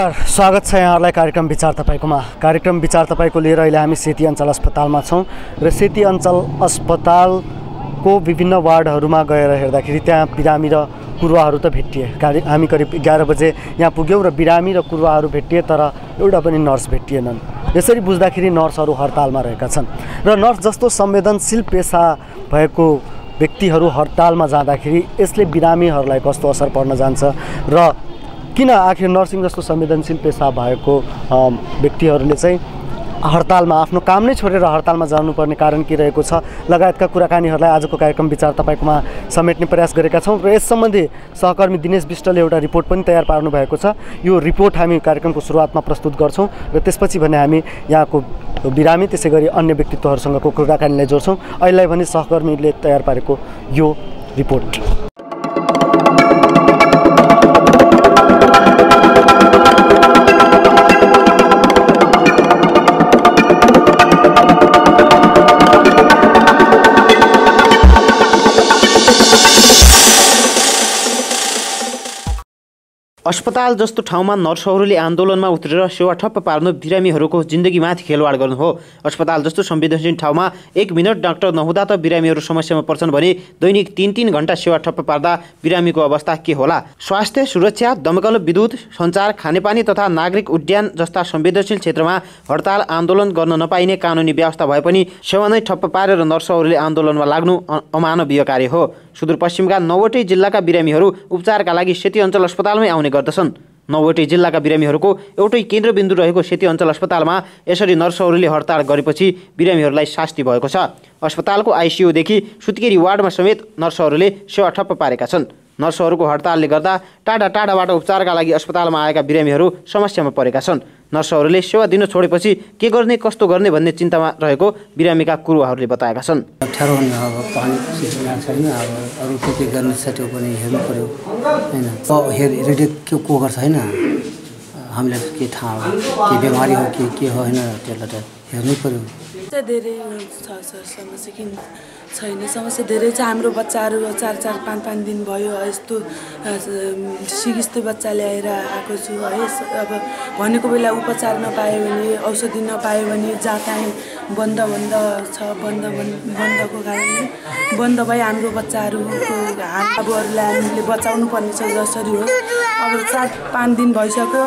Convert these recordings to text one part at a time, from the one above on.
नमस्कार स्वागत छ यहाँहरूलाई कार्यक्रम विचार तपाईँकोमा। कार्यक्रम विचार तपाईँको लिएर अहिले हामी सेती अञ्चल अस्पतालमा छौँ र सेती अञ्चल अस्पतालको विभिन्न वार्डहरूमा गएर हेर्दाखेरि त्यहाँ बिरामी र कुरुवाहरू त भेटिए। गाडी हामी करिब एघार बजे यहाँ पुग्यौँ र बिरामी र कुरुवाहरू भेटिए तर एउटा पनि नर्स भेटिएनन्। यसरी बुझ्दाखेरि नर्सहरू हडतालमा रहेका छन् र नर्स जस्तो संवेदनशील पेसा भएको व्यक्तिहरू हडतालमा जाँदाखेरि यसले बिरामीहरूलाई कस्तो असर पर्न जान्छ र किन आखिर नर्सिङ जस्तो संवेदनशील पेसा भएको व्यक्तिहरूले चाहिँ हडतालमा आफ्नो काम नै छोडेर हडतालमा जानुपर्ने कारण के रहेको छ लगायतका कुराकानीहरूलाई आजको कार्यक्रम विचार तपाईँकोमा समेट्ने प्रयास गरेका छौँ र यस सम्बन्धी सहकर्मी दिनेश विष्टले एउटा रिपोर्ट पनि तयार पार्नु भएको छ। यो रिपोर्ट हामी कार्यक्रमको सुरुवातमा प्रस्तुत गर्छौँ र त्यसपछि भने हामी यहाँको बिरामी त्यसै गरी अन्य व्यक्तित्वहरूसँगको कुराकानीलाई जोड्छौँ। अहिलेलाई भने सहकर्मीले तयार पारेको यो रिपोर्ट। अस्पताल जस्तो ठाउँमा नर्सहरूले आन्दोलनमा उत्रेर सेवा ठप्प पार्नु बिरामीहरूको जिन्दगीमाथि खेलवाड गर्नु हो। अस्पताल जस्तो संवेदनशील ठाउँमा एक मिनट डाक्टर नहुँदा त बिरामीहरू समस्यामा पर्छन् भने दैनिक तिन तिन घन्टा सेवा ठप्प पार्दा बिरामीको अवस्था के होला? स्वास्थ्य सुरक्षा दमकल विद्युत सञ्चार खानेपानी तथा नागरिक उड्डयन जस्ता संवेदनशील क्षेत्रमा हडताल आन्दोलन गर्न नपाइने कानुनी व्यवस्था भए पनि सेवा नै ठप्प पारेर नर्सहरूले आन्दोलनमा लाग्नु अमानवीय कार्य हो। सुदूरपश्चिमका नौवटै जिल्लाका बिरामीहरू उपचारका लागि सेती अञ्चल अस्पतालमै आउने गर्दछन्। नौवटै जिल्लाका बिरामीहरूको एउटै केन्द्रबिन्दु रहेको सेती अञ्चल अस्पतालमा यसरी नर्सहरूले हडताल गरेपछि बिरामीहरूलाई शास्ति भएको छ। अस्पतालको आइसियुदेखि सुत्केरी वार्डमा समेत नर्सहरूले सेवा ठप्प पारेका छन्। नर्सहरूको हडतालले गर्दा टाढा टाढाबाट उपचारका लागि अस्पतालमा आएका बिरामीहरू समस्यामा परेका छन्। नर्सहरूले सेवा दिन छोडेपछि के गर्ने कस्तो गर्ने भन्ने चिन्तामा रहेको बिरामीका कुरुवाहरूले बताएका छन्। अप्ठ्यारो हुने अब पानी छैन अब अरू के के गर्ने छ त्यो पनि हेर्नु पऱ्यो होइन? रेडियो के को गर्छ होइन? हामीलाई के थाहा हो के बिमारी हो के के हो होइन? त्यसलाई त हेर्नै पऱ्यो चाहिँ धेरै छ सर समस्या किन छैन? समस्या धेरै छ। हाम्रो बच्चाहरू चार चार पाँच पाँच दिन भयो यस्तो सिकिस्तै बच्चा ल्याएर आएको छु है अब भनेको बेला उपचार नपायो भने औषधि नपायो भने जहाँ बन्द बन्द छ बन्द बन्द बन्दको कारणले बन्द भई हाम्रो बच्चाहरूको अरूलाई हामीले बचाउनु पर्ने छ जसरी होस् अब चार पाँच दिन भइसक्यो।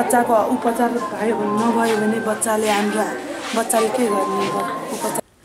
बच्चाको उपचार भयो नभयो भने बच्चाले हाम्रो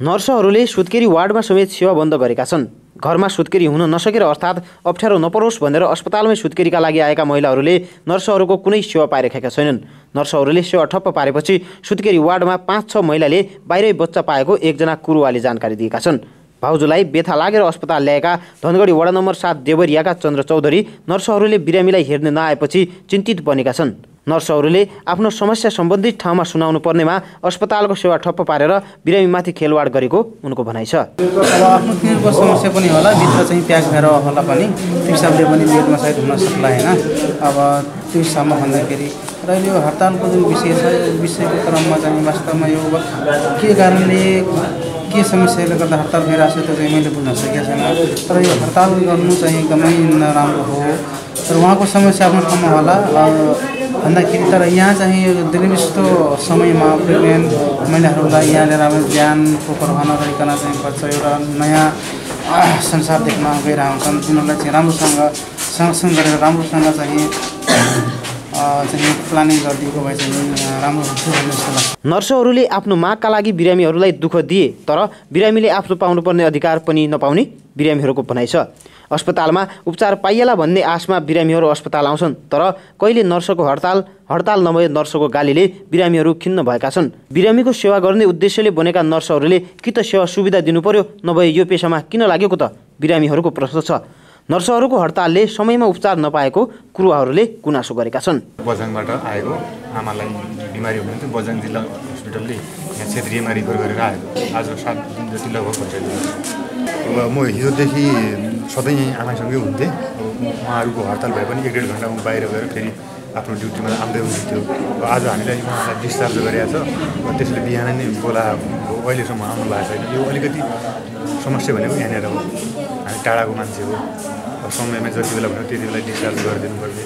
नर्सहरूले सुत्केरी वार्डमा समेत सेवा बन्द गरेका छन्। घरमा सुत्केरी हुन नसकेर अर्थात् अप्ठ्यारो नपरोस् भनेर अस्पतालमै सुत्केरीका लागि आएका महिलाहरूले नर्सहरूको कुनै सेवा पाइरहेका छैनन्। नर्सहरूले सेवा ठप्प पारेपछि सुत्केरी वार्डमा पाँच छ महिलाले बाहिरै बच्चा पाएको एकजना कुरुवाले जानकारी दिएका छन्। भाउजूलाई बेथा लागेर अस्पताल ल्याएका धनगढी वडा नम्बर सात देवरियाका चन्द्र चौधरी नर्सहरूले बिरामीलाई हेर्न नआएपछि चिन्तित बनेका छन्। नर्सहरूले आफ्नो समस्या सम्बन्धित ठाउँमा सुनाउनु पर्नेमा अस्पतालको सेवा ठप्प पारेर बिरामीमाथि खेलवाड गरेको उनको भनाइ छ। आफ्नो क्लिनिकको समस्या पनि होला भित्र चाहिँ प्याक भएर होला पनि। त्यो हिसाबले पनि बेडमा सायद हुन सक्ला होइन। अब त्यो हिसाबमा भन्दाखेरि र यो हडतालको जुन विषय छ विषयको क्रममा चाहिँ वास्तवमा यो के कारणले के समस्याले गर्दा हडताल भइरहेको छ त्यो चाहिँ मैले बुझ्न सकेको छैन। तर यो हडताल गर्नु चाहिँ एकदमै नराम्रो हो। र उहाँको समस्या आफ्नो ठाउँमा होला। भन्दाखेरि तर यहाँ चाहिँ यो जस्तो समयमा प्रेग्नेन्ट महिलाहरूलाई यहाँ लिएर अब ज्यानको प्रभाव नरहेकन चाहिँ बच्चा एउटा नयाँ संसार देख्न गइरहेका हुन्छन् तिनीहरूलाई चाहिँ राम्रोसँग सँगसँग गरेर राम्रोसँग चाहिँ प्लानिङ गरिदिएको भए राम्रो नर्सहरूले आफ्नो मागका लागि बिरामीहरूलाई दुःख दिए तर बिरामीले आफ्नो पाउनुपर्ने अधिकार पनि नपाउने बिरामीहरूको भनाइ छ। अस्पतालमा उपचार पाइएला भन्ने आशमा बिरामीहरू अस्पताल आउँछन् तर कहिले नर्सको हडताल हडताल नभए नर्सको गालीले बिरामीहरू खिन्न भएका छन्। बिरामीको सेवा गर्ने उद्देश्यले बनेका नर्सहरूले कि त सेवा सुविधा दिनु पर्यो नभए यो पेसामा किन लागेको त? बिरामीहरूको प्रश्न छ। नर्सहरूको हडतालले समयमा उपचार नपाएको कुरुवाहरूले गुनासो गरेका छन्। बझाङबाट आएको आमालाई बिमारी हुनुहुन्थ्यो। बझाङ जिल्ला हस्पिटलले यहाँ क्षेत्रीयमा रिफर गरेर आएको। आज सात दिन जति लगभग अब म हिजोदेखि सधैँ यहीँ आमासँगै हुन्थेँ उहाँहरूको हडताल भए पनि एक डेढ घन्टा उनी बाहिर गएर फेरि आफ्नो ड्युटीमा आउँदै हुनुहुन्थ्यो आज हामीलाई उहाँलाई डिस्चार्ज गरेको छ त्यसले बिहान नै बोला अहिलेसम्म आउनु भएको छैन यो अलिकति समस्या भनेको यहाँनिर हो हामी टाढाको मान्छे हो समयमा जति बेला भयो त्यति बेला डिस्चार्ज गरिदिनु पर्ने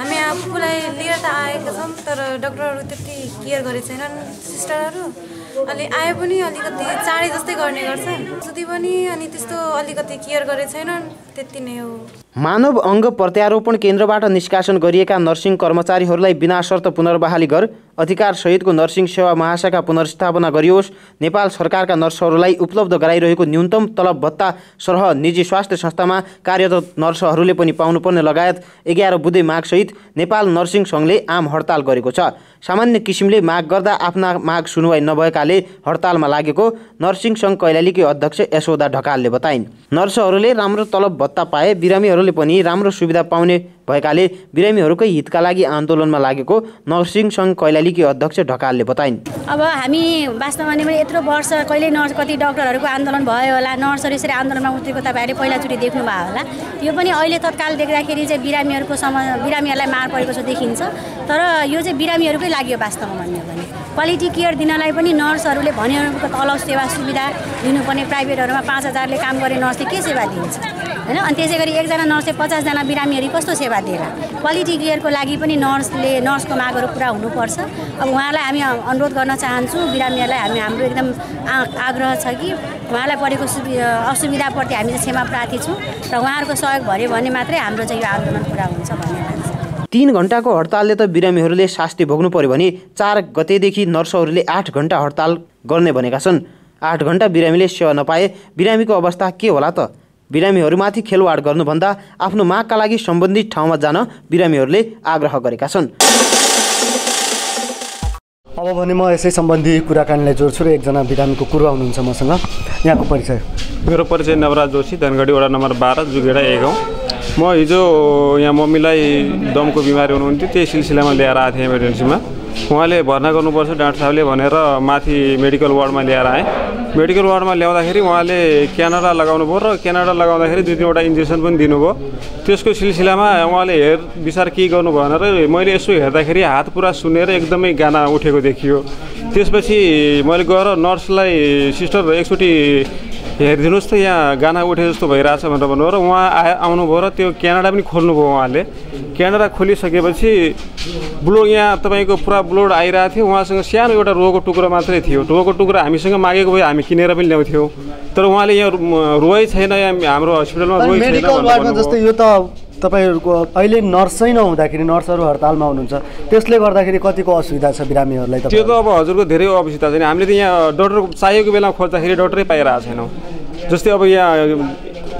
हामी आफूलाई लिएर त आएका छौँ तर डक्टरहरू त्यति केयर गरेको छैनन् सिस्टरहरू अलि आए पनि अलिकति चाँडै जस्तै गर्ने गर्छ। सुधी पनि अनि त्यस्तो अलिकति केयर गरेको छैनन्। त्यति नै हो। मानव अङ्ग प्रत्यारोपण केन्द्रबाट निष्कासन गरिएका नर्सिङ कर्मचारीहरूलाई बिना शर्त पुनर्बहाली गर अधिकार सहितको नर्सिङ सेवा महाशाखा पुनर्स्थापना गरियोस् नेपाल सरकारका नर्सहरूलाई उपलब्ध गराइरहेको न्यूनतम तलब भत्ता सरह निजी स्वास्थ्य संस्थामा कार्यरत नर्सहरूले पनि पाउनुपर्ने लगायत एघार बुधे मागसहित नेपाल नर्सिङ सङ्घले आम हडताल गरेको छ। सामान्य किसिमले माग गर्दा आफ्ना माग सुनवाई नभएकाले हडतालमा लागेको नर्सिङ सङ्घ कैलालीकी अध्यक्ष यशोदा ढकालले बताइन्। नर्सहरूले राम्रो तलब भत्ता पाए बिरामीहरूले पनि राम्रो सुविधा पाउने भएकाले बिरामीहरूकै हितका लागि आन्दोलनमा लागेको नर्सिङ सङ्घ कैलालीकी अध्यक्ष ढकालले बताइन्। अब हामी वास्तवमा नै यत्रो वर्ष कहिले नर्स कति डक्टरहरूको आन्दोलन भयो होला नर्सहरू यसरी आन्दोलनमा उत्रेको तपाईँहरूले पहिलाचोटि देख्नुभयो होला। यो पनि अहिले तत्काल देख्दाखेरि चाहिँ बिरामीहरूको सम बिरामीहरूलाई मार परेको जस्तो देखिन्छ। तर यो चाहिँ बिरामीहरूकै लागि हो वास्तवमा भन्यो भने। क्वालिटी केयर दिनलाई पनि नर्सहरूले भनेको अलग सेवा सुविधा दिनुपर्ने। प्राइभेटहरूमा पाँच हजारले काम गर्ने नर्सले के सेवा दिन्छ? होइन? अनि त्यसै गरी एकजना नर्सले पचासजना बिरामीहरू कस्तो सेवा दिएला क्वालिटी केयरको लागि पनि नर्सले नर्सको मागहरू पुरा हुनुपर्छ। अब उहाँलाई हामी अनुरोध गर्न चाहन्छु बिरामीहरूलाई हामी हाम्रो एकदम आग्रह छ कि उहाँलाई परेको सुवि असुविधाप्रति हामी चाहिँ क्षमा प्रार्थी छौँ र उहाँहरूको सहयोग भयो भने मात्रै हाम्रो चाहिँ यो आन्दोलन पुरा हुन्छ भन्ने लाग्छ तिन घन्टाको हडतालले त बिरामीहरूले शास्ति भोग्नु पर्यो भने चार गतेदेखि नर्सहरूले आठ घन्टा हडताल गर्ने भनेका छन्। आठ घन्टा बिरामीले सेवा नपाए बिरामीको अवस्था के होला त? बिरामीहरूमाथि खेलवाड गर्नुभन्दा आफ्नो मागका लागि सम्बन्धित ठाउँमा जान बिरामीहरूले आग्रह गरेका छन्। अब भने म यसै सम्बन्धी कुराकानीलाई जोड्छु र एकजना बिरामीको कुरो हुनुहुन्छ मसँग। यहाँको परिचय। मेरो परिचय नवराज जोशी धनगढी वडा नम्बर बाह्र जुगेडा एक गाउँ म हिजो यहाँ मम्मीलाई दमको बिमारी हुनुहुन्थ्यो त्यही सिलसिलामा ल्याएर आएको थिएँ इमर्जेन्सीमा उहाँले भर्ना गर्नुपर्छ डाक्टर साहबले भनेर माथि मेडिकल वार्डमा ल्याएर आएँ। मेडिकल वार्डमा ल्याउँदाखेरि उहाँले क्यानाडा लगाउनु भयो र क्यानाडा लगाउँदाखेरि दुई तिनवटा इन्जेक्सन पनि दिनुभयो। त्यसको सिलसिलामा उहाँले हेर विचार के गर्नु भनेर मैले यसो हेर्दाखेरि हात पुरा सुनेर एकदमै गाना उठेको देखियो। त्यसपछि मैले गएर नर्सलाई सिस्टर एकचोटि हेरिदिनुहोस् त यहाँ गाना उठे जस्तो भइरहेछ भनेर भन्नुभयो र उहाँ आए आउनुभयो र त्यो क्यानाडा पनि खोल्नुभयो उहाँले। क्यानाडा खोलिसकेपछि ब्लो यहाँ तपाईँको पुरा ब्लोड आइरहेको थियो। उहाँसँग सानो एउटा रोगको टुक्रो मात्रै थियो। रोगको टुक्रो हामीसँग मागेको भए हामी किनेर पनि ल्याउँथ्यौँ। तर उहाँले यहाँ रु- रोय छैन यहाँ हाम्रो हस्पिटलमा रोय छैन। जस्तै यो त तपाईँहरूको अहिले नर्सै नहुँदाखेरि नर्सहरू हडतालमा हुनुहुन्छ। त्यसले गर्दाखेरि कतिको असुविधा छ बिरामीहरूलाई त्यो त? अब हजुरको धेरै अवस्था छैन। हामीले त यहाँ डक्टर चाहिएको बेलामा खोज्दाखेरि डक्टरै पाइरहेको छैनौँ। जस्तै अब यहाँ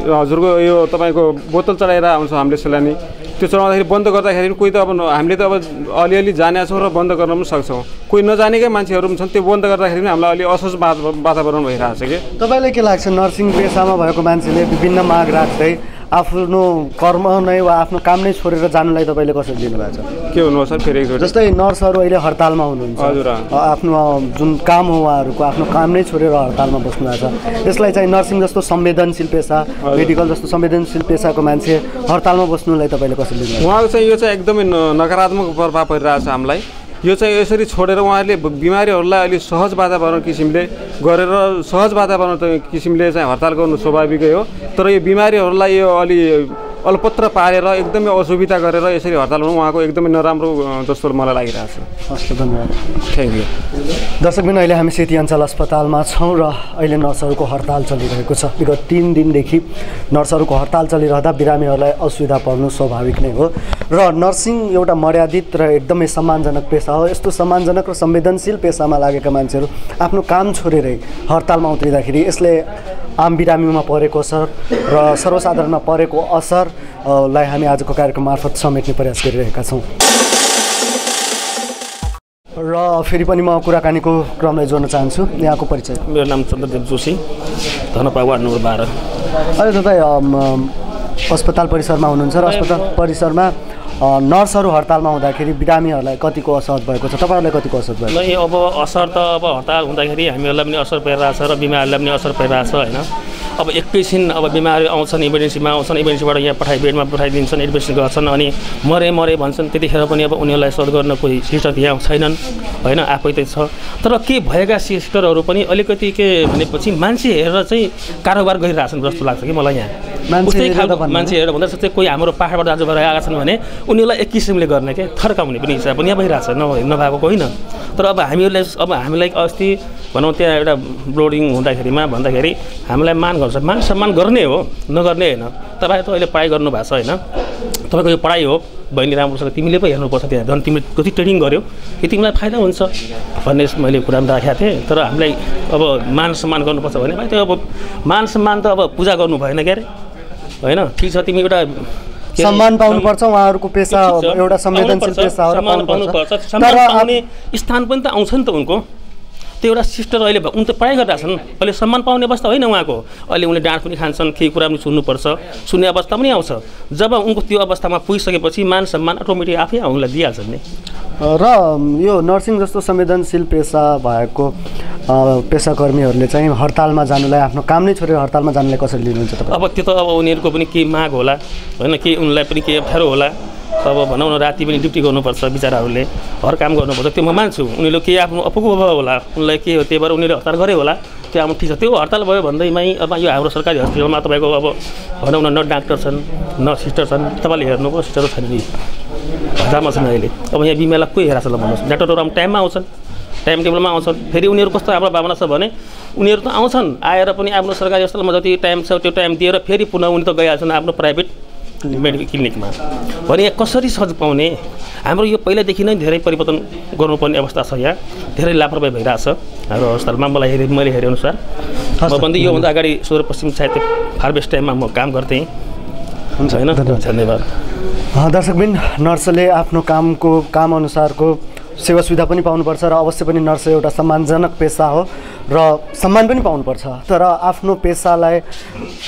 हजुरको यो तपाईँको बोतल चढाएर आउँछ हामीले सलानी त्यो चढाउँदाखेरि बन्द गर्दाखेरि पनि कोही त अब हामीले त अब अलिअलि जानेका छौँ र बन्द गर्न पनि सक्छौँ। कोही नजानेकै मान्छेहरू पनि छन्। त्यो बन्द गर्दाखेरि पनि हामीलाई अलि असहज वाता- वातावरण भइरहेको छ कि। तपाईँलाई के लाग्छ? नर्सिङ पेसामा भएको मान्छेले विभिन्न माग राख्दै आफ्नो कर्म नै वा आफ्नो काम नै छोडेर जानुलाई तपाईँले कसरी दिनुभएको छ? के हुनुभयो सर? फेरि जस्तै नर्सहरू अहिले हडतालमा हुनुहुन्छ। हजुर, आफ्नो जुन काम हो उहाँहरूको आफ्नो काम नै छोडेर हडतालमा बस्नु भएको छ। यसलाई चाहिँ नर्सिङ जस्तो संवेदनशील पेसा मेडिकल जस्तो संवेदनशील पेसाको मान्छे हडतालमा बस्नुलाई तपाईँले कसरी लिनु उहाँको चाहिँ यो चाहिँ एकदमै नकारात्मक प्रभाव परिरहेको छ हामीलाई। यो चाहिँ यसरी छोडेर उहाँहरूले बिमारीहरूलाई अलि सहज वातावरण किसिमले गरेर सहज वातावरण किसिमले चाहिँ हडताल गर्नु स्वाभाविकै हो। तर यो बिमारीहरूलाई यो अलि अल्पत्र पारेर एकदमै असुविधा गरेर यसरी हडताल गर्नु उहाँको एकदमै नराम्रो जस्तो मलाई लागिरहेको छ। हस् धन्यवाद। थ्याङ्क यू दर्शकबिन अहिले हामी सेती अञ्चल अस्पतालमा छौँ र अहिले नर्सहरूको हडताल चलिरहेको छ। विगत तिन दिनदेखि नर्सहरूको हडताल चलिरहँदा बिरामीहरूलाई असुविधा पर्नु स्वाभाविक नै हो। र नर्सिङ एउटा मर्यादित र एकदमै सम्मानजनक पेसा हो। यस्तो सम्मानजनक र संवेदनशील पेसामा लागेका मान्छेहरू आफ्नो काम छोडेरै हडतालमा उत्रिँदाखेरि यसले आम बिरामीमा परेको असर र सर्वसाधारणमा परेको असरलाई हामी आजको कार्यक्रम मार्फत समेट्ने प्रयास गरिरहेका छौँ। र फेरि पनि म कुराकानीको क्रमलाई जोड्न चाहन्छु। यहाँको परिचय। मेरो नाम चन्द्रदेव जोशी धनपा वार्ड नम्बर बाह्र अहिले तपाईँ अस्पताल परिसरमा हुनुहुन्छ र अस्पताल परिसरमा नर्सहरू हडतालमा हुँदाखेरि बिरामीहरूलाई कतिको असहज भएको छ? तपाईँहरूलाई कतिको असहज भएको नै अब असर त अब हडताल हुँदाखेरि हामीहरूलाई पनि असर परिरहेछ र बिमारीहरूलाई पनि असर परिरहेछ होइन? अब एकैछिन अब बिमारी आउँछन् इमर्जेन्सीमा आउँछन् इमर्जेन्सीबाट यहाँ पठाइ बेडमा पठाइदिन्छन् एडमिसन गर्छन् अनि मरे मरे भन्छन् त्यतिखेर पनि अब उनीहरूलाई सद गर्न कोही सिस्टर यहाँ छैनन् होइन? आफै त छ। तर के भएका सिस्टरहरू पनि अलिकति के भनेपछि मान्छे हेरेर चाहिँ कारोबार गरिरहेछन् जस्तो लाग्छ कि मलाई यहाँ? उस्तै खालको। मान्छे हेरेर भन्दा जस्तै कोही हाम्रो पाहाडबाट दाजुभाइ आएका छन् भने उनीहरूलाई एक किसिमले गर्ने के? थर्काउने पनि हिसाब पनि यहाँ भइरहेछ न नभएको होइन। तर अब हामीहरूलाई अब हामीलाई अस्ति भनौँ त्यहाँ एउटा ब्लोडिङ हुँदाखेरिमा भन्दाखेरि हामीलाई मान गर्छ। मान सम्मान गर्ने हो नगर्ने होइन। तपाईँ त अहिले पढाइ गर्नुभएको छ होइन। तपाईँको यो पढाइ हो बहिनी राम्रोसँग तिमीले पो हेर्नुपर्छ त्यहाँ। झन् तिमीले कति ट्रेनिङ गर्यो कि तिमीलाई फाइदा हुन्छ भन्ने मैले कुरामा राखेको थिएँ। तर हामीलाई अब मान सम्मान गर्नुपर्छ भने भाइ त्यो अब मान सम्मान त अब पूजा गर्नु भएन क्या अरे होइन? ठिक छ तिमी एउटा सम्मान पाउनुपर्छ उहाँहरूको पेसा छ, एउटा संवेदनशील पेसा हो र पाउनुपर्छ। तर स्थान पनि त आउँछ नि त उनको। त्यो एउटा सिस्टर अहिले उनी त पढाइ गरिरहेको छन् अहिले सम्मान पाउने अवस्था होइन उहाँको। अहिले उनले डान्स पनि खान्छन् केही कुरा पनि सुन्नुपर्छ। सुन्ने अवस्था पनि आउँछ। जब उनको त्यो अवस्थामा पुगिसकेपछि मान सम्मान अटोमेटिक आफै उनलाई दिइहाल्छन् नि। र यो नर्सिङ जस्तो संवेदनशील पेसा भएको पेसाकर्मीहरूले चाहिँ हडतालमा जानुलाई आफ्नो काम नै छोडेर हडतालमा जानुलाई कसरी लिनुहुन्छ अब त्यो त अब उनीहरूको पनि केही माग होला। होइन केही उनलाई पनि केही अप्ठ्यारो होला। अब भनौँ न राति पनि ड्युटी गर्नुपर्छ बिचराहरूले हर काम गर्नुपर्छ। त्यो म मान्छु। उनीहरूले केही आफ्नो अपुगो भयो होला उनलाई के हो त्यही भएर उनीहरूले हतार गरे होला। त्यो अब ठिक छ। त्यो हडताल भयो भन्दैमै अब यो हाम्रो सरकारी हस्पिटलमा तपाईँको अब भनौँ न डाक्टर छन् न सिस्टर छन् तपाईँले हेर्नुभयो सिस्टर छैन नि। हजारमा छन् अहिले। अब यहाँ बिमारीलाई कोही ल भन्नुहोस्। डाक्टरहरू अब टाइममा आउँछन्। टाइम टेबलमा आउँछन्। फेरि उनीहरू कस्तो हाम्रो भावना छ भने उनीहरू त आउँछन्। आएर पनि आफ्नो सरकारी अस्पतालमा जति टाइम छ त्यो टाइम दिएर फेरि पुनः उनी त गइहाल्छन् आफ्नो प्राइभेट मेडिकल क्लिनिकमा। भने यहाँ कसरी सज पाउने? हाम्रो यो पहिल्यैदेखि नै धेरै परिवर्तन गर्नुपर्ने अवस्था छ यहाँ। धेरै लापरवाही भइरहेछ। हाम्रो अस्पतालमा मलाई हेरे मैले हेरे अनुसार। म भन्दै योभन्दा अगाडि सुदूरपश्चिम साहित्य हार्भेस्ट टाइममा म काम गर्थेँ। हुन्छ। होइन? धन्यवाद। दर्शकबिन नर्सले आफ्नो कामको काम अनुसारको सेवा सुविधा पनि पाउनुपर्छ र अवश्य पनि नर्स एउटा सम्मानजनक पेसा हो। र सम्मान पनि पाउनुपर्छ। तर आफ्नो पेसालाई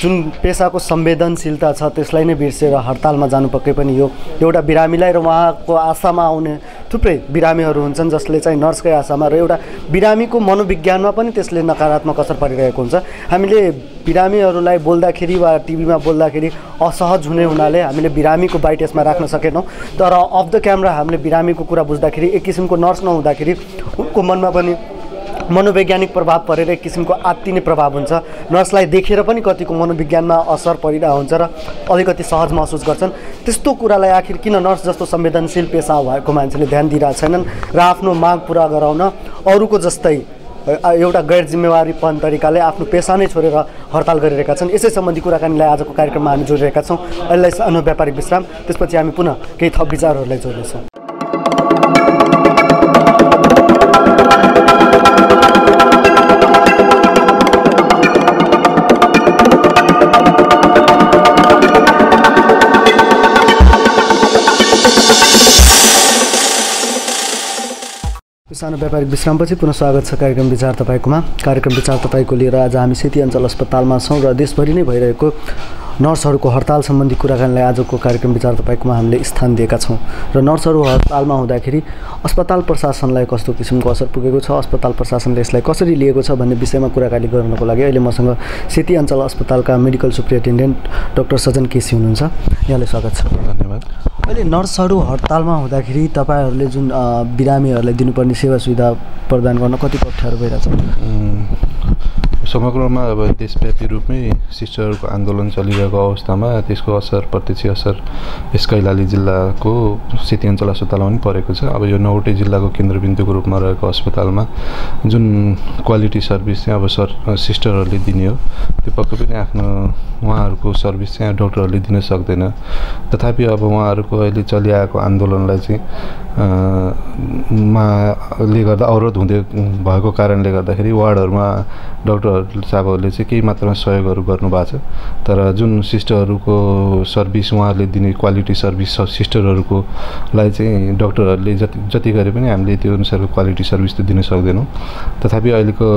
जुन पेसाको संवेदनशीलता छ त्यसलाई नै बिर्सेर हडतालमा जानु पक्कै पनि यो एउटा बिरामीलाई र उहाँको आशामा आउने थुप्रै बिरामीहरू हुन्छन् जसले चाहिँ नर्सकै आशामा र एउटा बिरामीको मनोविज्ञानमा पनि त्यसले नकारात्मक असर परिरहेको हुन्छ। हामीले बिरामीहरूलाई बोल्दाखेरि वा टिभीमा बोल्दाखेरि असहज हुने हुनाले हामीले बिरामीको बाइट यसमा राख्न सकेनौँ। तर अफ द क्यामरा हामीले बिरामीको कुरा बुझ्दाखेरि एक किसिमको नर्स नहुँदाखेरि उनको मनमा पनि मनोवैज्ञानिक प्रभाव परेर एक किसिमको आत्तिने प्रभाव हुन्छ। नर्सलाई देखेर पनि कतिको मनोविज्ञानमा असर परिरहेको हुन्छ र अलिकति सहज महसुस गर्छन्। त्यस्तो कुरालाई आखिर किन नर्स जस्तो संवेदनशील पेसा भएको मान्छेले ध्यान दिइरहेको छैनन् र आफ्नो माग पुरा गराउन अरूको जस्तै एउटा गैर जिम्मेवारीपन तरिकाले आफ्नो पेसा नै छोडेर हडताल गरिरहेका छन्। यसै सम्बन्धी कुराकानीलाई आजको कार्यक्रममा हामी जोडिरहेका छौँ। अहिले सानो व्यापारिक विश्राम। त्यसपछि हामी पुनः केही थप विचारहरूलाई जोड्नेछौँ। सानो व्यापारिक विश्रामपछि पुनः स्वागत छ कार्यक्रम विचार तपाईँकोमा। कार्यक्रम विचार तपाईँको लिएर आज हामी सेती अञ्चल अस्पतालमा छौँ र देशभरि नै भइरहेको नर्सहरूको हडताल सम्बन्धी कुराकानीलाई आजको कार्यक्रम विचार तपाईँकोमा हामीले स्थान दिएका छौँ। र नर्सहरू हडतालमा हुँदाखेरि अस्पताल प्रशासनलाई कस्तो किसिमको असर पुगेको छ अस्पताल प्रशासनले यसलाई कसरी लिएको छ भन्ने विषयमा कुराकानी गर्नको लागि अहिले मसँग सेती अञ्चल अस्पतालका medical superintendent doctor Sajan KC हुनुहुन्छ। यहाँलाई स्वागत छ। धन्यवाद। अहिले नर्सहरू हडतालमा हुँदाखेरि तपाईँहरूले जुन बिरामीहरूलाई दिनुपर्ने सेवा सुविधा प्रदान गर्न कतिको अप्ठ्यारो भइरहेछ? समग्रमा अब देशव्यापी रूपमै सिस्टरहरूको आन्दोलन चलिरहेको अवस्थामा त्यसको असर प्रत्यक्ष असर यस कैलाली जिल्लाको सेती अञ्चल अस्पतालमा पनि परेको छ। अब यो नौवटै जिल्लाको केन्द्रबिन्दुको रूपमा रहेको अस्पतालमा जुन क्वालिटी सर्भिस चाहिँ अब सर सिस्टरहरूले दिने हो त्यो पक्कै पनि आफ्नो उहाँहरूको सर्भिस चाहिँ डक्टरहरूले दिन सक्दैन। तथापि अब उहाँहरूको अहिले चलिआएको आन्दोलनलाई चाहिँ माले गर्दा अवरोध हुँदै भएको कारणले गर्दाखेरि वार्डहरूमा डक्टरहरू साहबहरूले चाहिँ केही मात्रामा सहयोगहरू गर्नुभएको छ। तर जुन सिस्टरहरूको सर्भिस उहाँहरूले दिने क्वालिटी सर्भिस स- सिस्टरहरूको लाई चाहिँ डक्टरहरूले जति जति गरे पनि हामीले त्यो अनुसारको क्वालिटी सर्भिस त दिन सक्दैनौँ। तथापि अहिलेको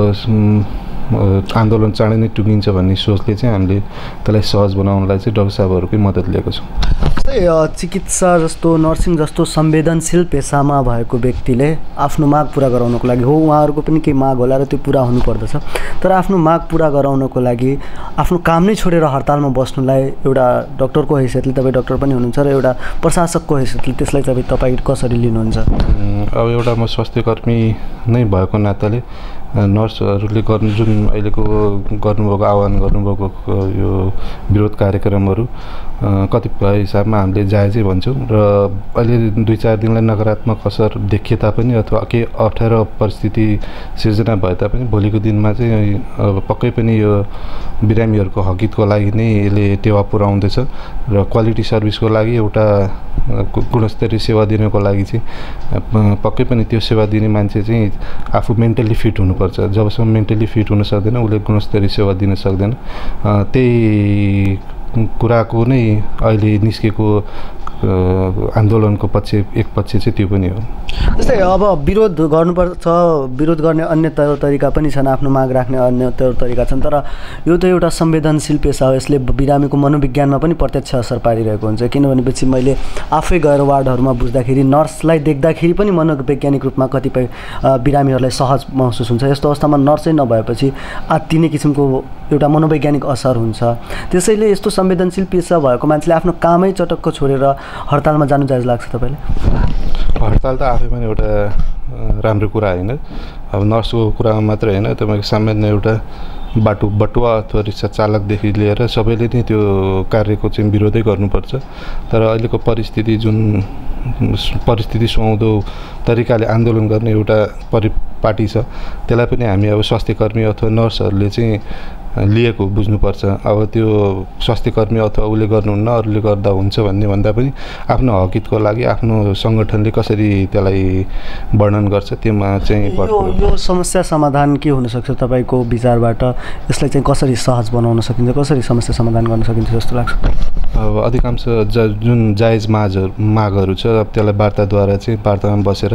आन्दोलन चाँडै नै टुङ्गिन्छ भन्ने सोचले चाहिँ हामीले त्यसलाई सहज बनाउनलाई चाहिँ डाक्टर साहबहरूकै मद्दत लिएको छौँ। चिकित्सा जस्तो नर्सिङ जस्तो संवेदनशील पेसामा भएको व्यक्तिले आफ्नो माग पुरा गराउनको लागि हो। उहाँहरूको पनि केही माग होला र त्यो पुरा हुनुपर्दछ। तर आफ्नो माग पुरा गराउनको लागि आफ्नो काम नै छोडेर हडतालमा बस्नुलाई एउटा डक्टरको हैसियतले तपाईँ डक्टर पनि हुनुहुन्छ र एउटा प्रशासकको हैसियतले त्यसलाई तपाईँ तपाईँ कसरी लिनुहुन्छ? अब एउटा म स्वास्थ्य कर्मी नै भएको नाताले नर्सहरूले गर्नु जुन अहिलेको गर्नुभएको आह्वान गर्नुभएको यो विरोध कार्यक्रमहरू कतिपय हिसाबमा हामीले जायजै भन्छौँ र अहिले दुई चार दिनलाई नकारात्मक असर देखिए तापनि अथवा केही अप्ठ्यारो परिस्थिति सिर्जना भए तापनि भोलिको दिनमा चाहिँ अब पक्कै पनि यो बिरामीहरूको हकितको लागि नै यसले टेवा पुऱ्याउँदैछ र क्वालिटी सर्भिसको लागि एउटा गुणस्तरीय सेवा दिनको लागि चाहिँ पक्कै पनि त्यो सेवा दिने मान्छे चाहिँ आफू मेन्टली फिट हुनुपर्छ जबसम्म मेन्टली फिट हुन सक्दैन उसले गुणस्तरीय सेवा दिन सक्दैन। त्यही कुराको नै अहिले निस्केको आन्दोलनको पक्ष एक पक्ष चाहिँ त्यो पनि हो। जस्तै अब विरोध गर्नुपर्छ विरोध गर्ने अन्य तौर तरिका पनि छन् आफ्नो माग राख्ने अन्य तौर तरिका छन् तर यो त एउटा संवेदनशील पेसा हो। यसले बिरामीको मनोविज्ञानमा पनि प्रत्यक्ष असर पारिरहेको हुन्छ। किनभनेपछि मैले आफै गएर वार्डहरूमा बुझ्दाखेरि नर्सलाई देख्दाखेरि पनि मनोवैज्ञानिक रूपमा कतिपय बिरामीहरूलाई सहज महसुस हुन्छ। यस्तो अवस्थामा नर्सै नभएपछि आत्तिने किसिमको एउटा मनोवैज्ञानिक असर हुन्छ। त्यसैले यस्तो संवेदनशील पेसा भएको मान्छेले आफ्नो कामै चटक्क छोडेर हडतालमा जानु जायज लाग्छ तपाईँलाई? हडताल त आफै पनि एउटा राम्रो कुरा होइन। अब नर्सको कुरामा मात्रै होइन तपाईँको सामान्य एउटा बाटो बटुवा अथवा रिक्सा चालकदेखि लिएर सबैले नै त्यो कार्यको चाहिँ विरोधै गर्नुपर्छ। तर अहिलेको परिस्थिति जुन परिस्थिति सुहाउँदो तरिकाले आन्दोलन गर्ने एउटा परिपाटी छ त्यसलाई पनि हामी अब स्वास्थ्य कर्मी अथवा नर्सहरूले चाहिँ लिएको बुझ्नुपर्छ। अब त्यो स्वास्थ्य कर्मी अथवा उसले गर्नुहुन्न अरूले गर्दा हुन्छ भन्ने भन्दा पनि आफ्नो हकितको लागि आफ्नो सङ्गठनले कसरी त्यसलाई वर्णन गर्छ त्योमा चाहिँ यो यो समस्या समाधान के हुनसक्छ तपाईँको विचारबाट? यसलाई चाहिँ कसरी सहज बनाउन सकिन्छ कसरी समस्या समाधान गर्न सकिन्छ जस्तो लाग्छ? अब अधिकांश ज जुन जायज मागहरू मागहरू छ अब त्यसलाई वार्ताद्वारा चाहिँ वार्तामा बसेर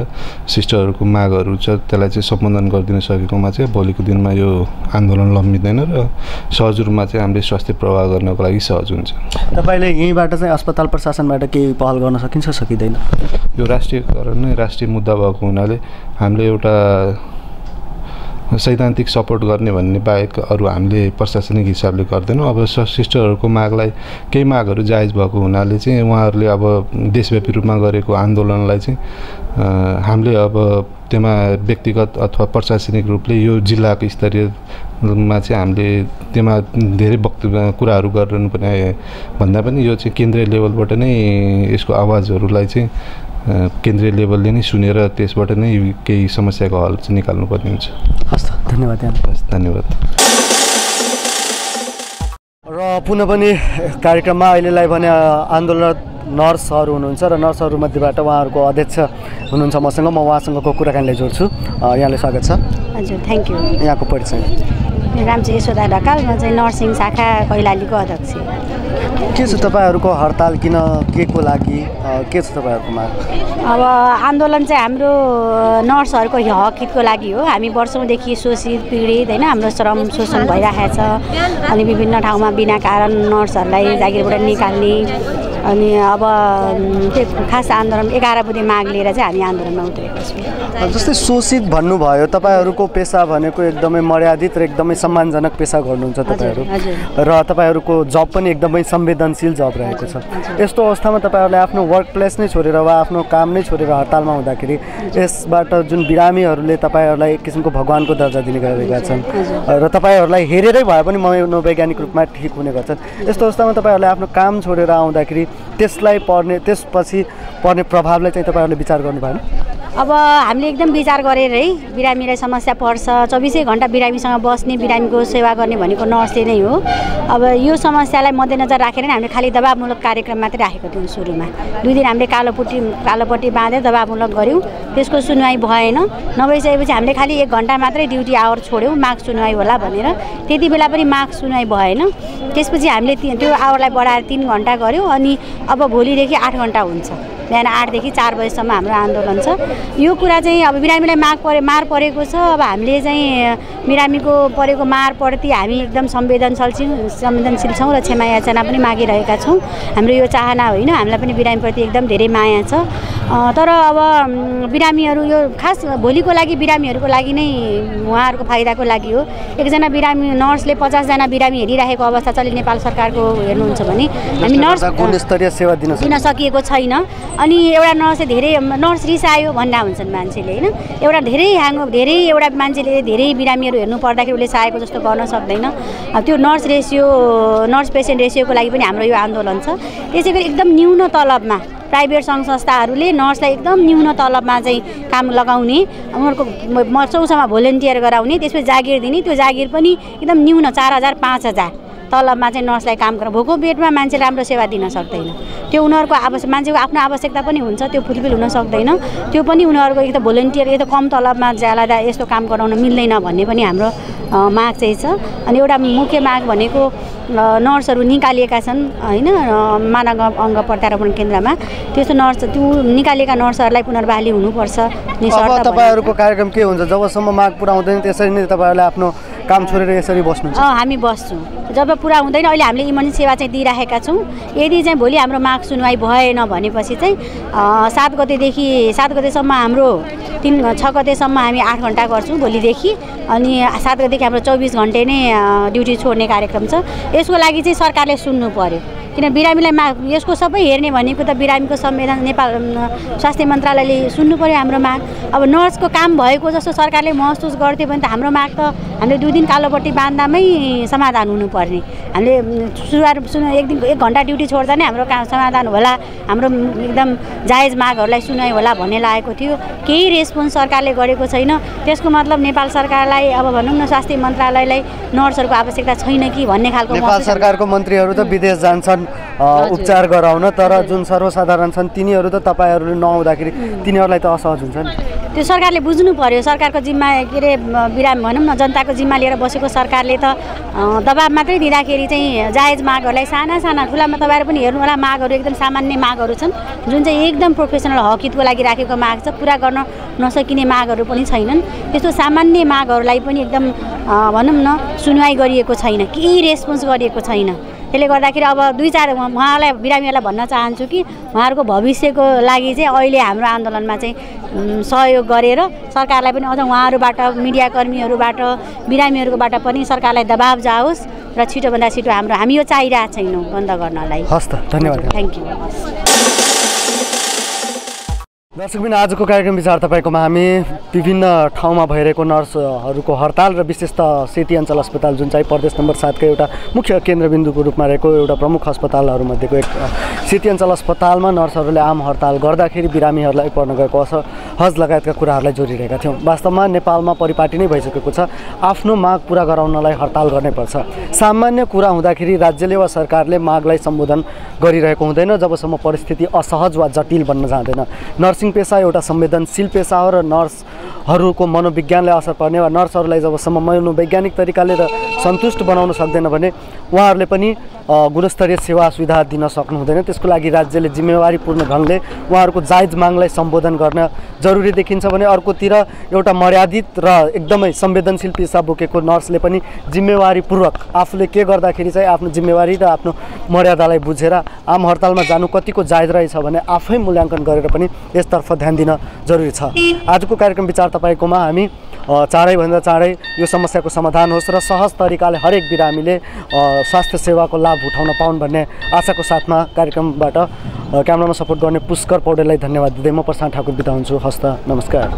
सिस्टरहरूको मागहरू छ त्यसलाई चाहिँ सम्बोधन गरिदिन सकेकोमा चाहिँ भोलिको दिनमा यो आन्दोलन लम्बिँदैन र सहज रूपमा चाहिँ हामीले स्वास्थ्य प्रवाह गर्नको लागि सहज हुन्छ। तपाईँले यहीँबाट चाहिँ अस्पताल प्रशासनबाट केही पहल गर्न सकिन्छ सकिँदैन? यो राष्ट्रियकरण नै राष्ट्रिय मुद्दा भएको हुनाले हामीले एउटा सैद्धान्तिक सपोर्ट गर्ने भन्ने बाहेक अरू हामीले प्रशासनिक हिसाबले गर्दैनौँ। अब सिस्टरहरूको मागलाई केही मागहरू जायज भएको हुनाले चाहिँ उहाँहरूले अब देशव्यापी रूपमा गरेको आन्दोलनलाई चाहिँ हामीले अब त्यसमा व्यक्तिगत अथवा प्रशासनिक रूपले यो जिल्लाको स्तरीयमा चाहिँ हामीले त्यसमा धेरै वक्तव्य कुराहरू गर्नु पर्ने भन्दा पनि यो चाहिँ केन्द्रीय लेभलबाट नै यसको आवाजहरूलाई चाहिँ केन्द्रीय लेभलले नै सुनेर त्यसबाट नै केही समस्याको हल चाहिँ निकाल्नुपर्ने हुन्छ। हस् धन्यवाद हस् धन्यवाद। र पुनः पनि कार्यक्रममा अहिलेलाई भने आन्दोलन नर्सहरू हुनुहुन्छ र नर्सहरूमध्येबाट उहाँहरूको अध्यक्ष हुनुहुन्छ मसँग। म उहाँसँगको कुराकानीलाई जोड्छु। अ, यहाँलाई स्वागत छ। हजुर थ्याङ्क यू यहाँको परिचय। मेरो नाम चाहिँ यशोदा ढकाल म चाहिँ नर्सिङ शाखा कैलालीको अध्यक्ष। के छ तपाईँहरूको हडताल किन के को लागि के छ तपाईँहरूको माग? अब आन्दोलन चाहिँ हाम्रो नर्सहरूको हक हितको लागि हो। हामी वर्षौँदेखि शोषित पीडित होइन? हाम्रो श्रम शोषण भइरहेको छ अनि विभिन्न ठाउँमा बिना कारण नर्सहरूलाई जागिरबाट निकाल्ने अनि अब त्यो खास आन्दोलन एघार बुधे माग लिएर चाहिँ हामी आन्दोलनमा उत्रेका छौँ। जस्तै शोषित भन्नुभयो तपाईँहरूको पेसा भनेको एकदमै मर्यादित र एकदमै सम्मानजनक पेसा गर्नुहुन्छ तपाईँहरू। र तपाईँहरूको जब पनि एकदमै संवेदनशील जब रहेको छ। यस्तो अवस्थामा तपाईँहरूले आफ्नो वर्क प्लेस नै छोडेर वा आफ्नो काम नै छोडेर हडतालमा हुँदाखेरि यसबाट जुन बिरामीहरूले तपाईँहरूलाई एक किसिमको भगवान्को दर्जा दिने गरेका छन्। र तपाईँहरूलाई हेरेरै भए पनि मनोवैज्ञानिक रूपमा ठिक हुने गर्छन्। यस्तो अवस्थामा तपाईँहरूले आफ्नो काम छोडेर आउँदाखेरि त्यसलाई पर्ने त्यसपछि पर्ने प्रभावलाई चाहिँ तपाईँहरूले विचार गर्नु भएन अब हामीले एकदम विचार गरेर है बिरामीलाई समस्या पर्छ चौबिसै घन्टा बिरामीसँग बस्ने बिरामीको सेवा गर्ने भनेको नर्सले नै हो। अब यो समस्यालाई मध्यनजर राखेर नै हामीले खालि दबावमूलक कार्यक्रम मात्रै राखेको थियौँ सुरुमा। दुई दिन हामीले कालोपट्टि कालोपट्टि बाँधेर दबावमूलक गऱ्यौँ। त्यसको सुनवाई भएन। नभइसकेपछि हामीले खालि एक घन्टा मात्रै ड्युटी आवर छोड्यौँ माग सुनवाई होला भनेर। त्यति बेला पनि माग सुनवाई भएन। त्यसपछि हामीले त्यो आवरलाई बढाएर तिन घन्टा गऱ्यौँ अनि अब भोलिदेखि आठ घन्टा हुन्छ। बिहान आठदेखि चार बजीसम्म हाम्रो आन्दोलन छ। यो कुरा चाहिँ अब बिरामीलाई माग परे मार परेको छ। अब हामीले चाहिँ बिरामीको परेको मार प्रति हामी एकदम संवेदनशील छौँ संवेदनशील छौँ र क्षमा याचना पनि मागिरहेका छौँ। हाम्रो यो चाहना होइन हामीलाई पनि बिरामीप्रति एकदम धेरै माया छ। तर अब बिरामीहरू यो खास भोलिको लागि बिरामीहरूको लागि नै उहाँहरूको फाइदाको लागि हो। एकजना बिरामी नर्सले पचासजना बिरामी हेरिराखेको अवस्था छ नेपाल सरकारको हेर्नुहुन्छ भने हामी नर्स गुणस्तरीय सेवा दिन दिन सकिएको छैन। अनि एउटा नर्सले धेरै नर्स रिसायो भन्दा हुन्छन् मान्छेले होइन? एउटा धेरै ह्याङ धेरै एउटा मान्छेले धेरै बिरामीहरू हेर्नु पर्दाखेरि उसले चाहेको जस्तो गर्न सक्दैन। त्यो नर्स रेसियो नर्स पेसेन्ट रेसियोको लागि पनि हाम्रो यो आन्दोलन छ। त्यसै गरी एकदम न्यून तलबमा प्राइभेट सङ्घ संस्थाहरूले नर्सलाई एकदम न्यून तलबमा चाहिँ काम लगाउने उनीहरूको म- चौसम्म भोलिन्टियर गराउने त्यसपछि जागिर दिने त्यो जागिर पनि एकदम न्यून चार हजार पाँच हजार। तलबमा चाहिँ नर्सलाई काम गरेर भोको बेडमा मान्छे राम्रो सेवा दिन सक्दैन। त्यो उनीहरूको आवश्यक मान्छेको आफ्नो आवश्यकता पनि हुन्छ त्यो फुलफिल हुन सक्दैन। त्यो पनि उनीहरूको एक त भोलिन्टियर एक त कम तलबमा ज्यादा यस्तो काम गराउन मिल्दैन भन्ने पनि हाम्रो माग चाहिँ छ। अनि एउटा मुख्य माग भनेको नर्सहरू निकालिएका छन् होइन मानव अङ्ग प्रत्यारोपण केन्द्रमा। त्यस्तो नर्स त्यो निकालिएका नर्सहरूलाई पुनर्बहाली हुनुपर्छ। तपाईँहरूको कार्यक्रम के हुन्छ? जबसम्म माग पुरा हुँदैन त्यसरी नै तपाईँहरूले आफ्नो काम छोडेर यसरी अँ हामी बस्छौँ। जब पुरा हुँदैन अहिले हामीले इमर्जेन्सी सेवा चाहिँ दिइराखेका छौँ। यदि चाहिँ भोलि हाम्रो माग सुनवाई भएन भनेपछि चाहिँ सात गतेदेखि सात गतेसम्म हाम्रो तिन छ गतेसम्म हामी आठ घन्टा गर्छौँ भोलिदेखि। अनि सात गतेदेखि हाम्रो चौबिस घन्टे नै ड्युटी छोड्ने कार्यक्रम छ। यसको लागि चाहिँ सरकारले सुन्नु पर्यो। किन बिरामीलाई मा यसको सबै हेर्ने भनेको त बिरामीको संविधान नेपाल स्वास्थ्य मन्त्रालयले सुन्नु पर्यो हाम्रो माग अब नर्सको काम भएको जस्तो सरकारले महसुस गर्थ्यो भने त हाम्रो माग त हामीले दुई दिन कालोपट्टि बाँध्दामै समाधान हुनुपर्ने। हामीले सुरुवात सुन एक दिन एक घन्टा ड्युटी छोड्दा नै हाम्रो काम समाधान होला। हाम्रो एकदम जायज मागहरूलाई सुनाइ होला भन्ने लागेको थियो। केही रेस्पोन्स सरकारले गरेको छैन। त्यसको मतलब नेपाल सरकारलाई अब भनौँ न स्वास्थ्य मन्त्रालयलाई नर्सहरूको आवश्यकता छैन कि भन्ने खालको नेपाल सरकारको मन्त्रीहरू त विदेश जान्छन्। उपचार गराउन तर जुन सर्वसाधारण छन् तिनीहरू त तपाईँहरूले नआउँदाखेरि तिनीहरूलाई त असहज हुन्छ नि। त्यो सरकारले बुझ्नु पर्यो। सरकारको जिम्मा के अरे बिराम भनौँ न जनताको जिम्मा लिएर बसेको सरकारले त दबाब मात्रै दिँदाखेरि चाहिँ जायज मागहरूलाई साना साना ठुलामा तपाईँहरू पनि हेर्नु होला। मागहरू एकदम सामान्य मागहरू छन्। जुन चाहिँ एकदम प्रोफेसनल हकितको लागि राखेको माग छ पुरा गर्न नसकिने मागहरू पनि छैनन्। त्यस्तो सामान्य मागहरूलाई पनि एकदम भनौँ न सुनवाई गरिएको छैन। केही रेस्पोन्स गरिएको छैन। त्यसले गर्दाखेरि अब दुई चार उहाँ- उहाँलाई बिरामीहरूलाई भन्न चाहन्छु कि उहाँहरूको भविष्यको लागि चाहिँ अहिले हाम्रो आन्दोलनमा चाहिँ सहयोग गरेर सरकारलाई पनि अझ उहाँहरूबाट मिडियाकर्मीहरूबाट बिरामीहरूकोबाट पनि सरकारलाई दबाब जाओस् र छिटोभन्दा छिटो हाम्रो हामी यो चाहिरहेको छैनौँ बन्द गर्नलाई। हस् त धन्यवाद। थ्याङ्क यू दर्शकबिन आजको कार्यक्रम विचार तपाईँकोमा हामी विभिन्न ठाउँमा भइरहेको नर्सहरूको हडताल र विशेष त सेती अञ्चल अस्पताल जुन चाहिँ प्रदेश नम्बर सातको एउटा मुख्य केन्द्रबिन्दुको रूपमा रहेको एउटा प्रमुख अस्पतालहरूमध्येको एक सेती अञ्चल अस्पतालमा नर्सहरूले आम हडताल गर्दाखेरि बिरामीहरूलाई पर्न गएको असर हज लगायतका कुराहरूलाई जोडिरहेका थियौँ। वास्तवमा नेपालमा परिपाटी नै भइसकेको छ। आफ्नो माग पुरा गराउनलाई हडताल गर्नैपर्छ सामान्य कुरा हुँदाखेरि राज्यले वा सरकारले मागलाई सम्बोधन गरिरहेको हुँदैन जबसम्म परिस्थिति असहज वा जटिल बन्न जाँदैन। नर्सिङ पेसा एउटा संवेदनशील पेसा हो र नर्सहरूको मनोविज्ञानलाई असर पर्ने वा नर्सहरूलाई जबसम्म मनोवैज्ञानिक तरिकाले र सन्तुष्ट बनाउन सक्दैन भने उहाँहरूले पनि गुणस्तरीय सेवा सुविधा दिन सक्नु हुँदैन त्यसको लागि राज्यले जिम्मेवारीपूर्ण ढङ्गले उहाँहरूको जायज मागलाई सम्बोधन गर्न जरुरी देखिन्छ भने अर्कोतिर एउटा मर्यादित र एकदमै संवेदनशील पेसा बोकेको नर्सले पनि जिम्मेवारीपूर्वक आफूले के गर्दाखेरि चाहिँ आफ्नो जिम्मेवारी र आफ्नो मर्यादालाई बुझेर आम हडतालमा जानु कतिको जायज रहेछ भने आफै मूल्याङ्कन गरेर पनि यसतर्फ ध्यान दिन जरुरी छ। आजको कार्यक्रम विचार तपाईँकोमा हामी चाँडैभन्दा चाँडै यो समस्याको समाधान होस् र सहज तरिकाले हरेक बिरामीले स्वास्थ्य सेवाको लाभ उठाउन पाउन् भन्ने आशाको साथमा कार्यक्रमबाट क्यामरामा सपोर्ट गर्ने पुष्कर पौडेललाई धन्यवाद दिँदै म प्रशान्त ठाकुर हुन्छु हस्त नमस्कार।